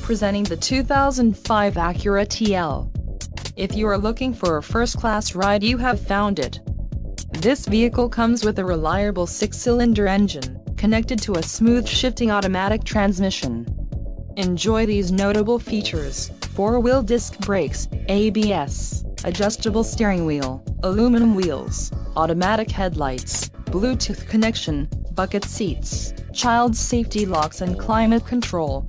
Presenting the 2005 Acura TL. If you are looking for a first-class ride you have found it. This vehicle comes with a reliable six-cylinder engine, connected to a smooth shifting automatic transmission. Enjoy these notable features, 4-wheel disc brakes, ABS, adjustable steering wheel, aluminum wheels, automatic headlights, Bluetooth connection, bucket seats, child safety locks and climate control.